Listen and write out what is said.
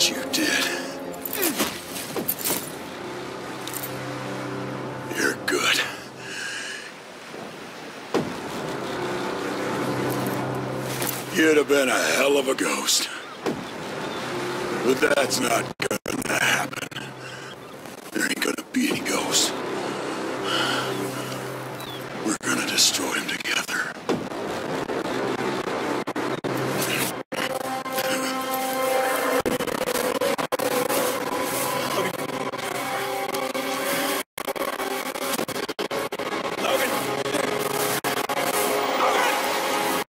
what you did. You're good. You'd have been a hell of a ghost. But that's not gonna happen.